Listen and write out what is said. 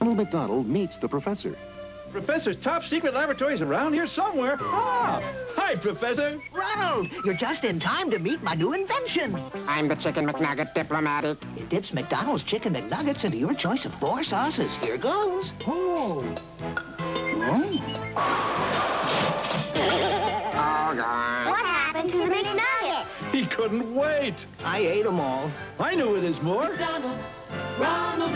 Ronald McDonald meets the professor. Professor's top secret laboratory's around here somewhere. Ah, hi, Professor. Ronald, you're just in time to meet my new invention. I'm the Chicken McNugget diplomatic. It dips McDonald's Chicken McNuggets into your choice of four sauces. Here goes. Oh. Mm. Oh, God. What happened to the McNugget? He couldn't wait. I ate them all. I knew it is more. McDonald's, Ronald.